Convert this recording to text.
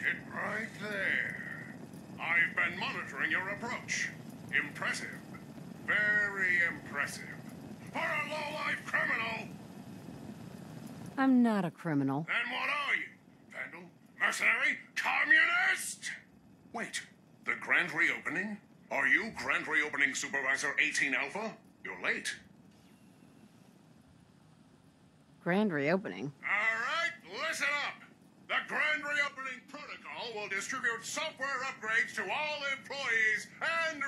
it right there. I've been monitoring your approach. Impressive. Very impressive. For a low-life criminal! I'm not a criminal. Then what are you? Vandal? Mercenary? Communist? Wait, the grand reopening? Are you Grand Reopening Supervisor 18 Alpha? You're late. Grand reopening. Ah, All right, listen up. The Grand Reopening Protocol will distribute software upgrades to all employees and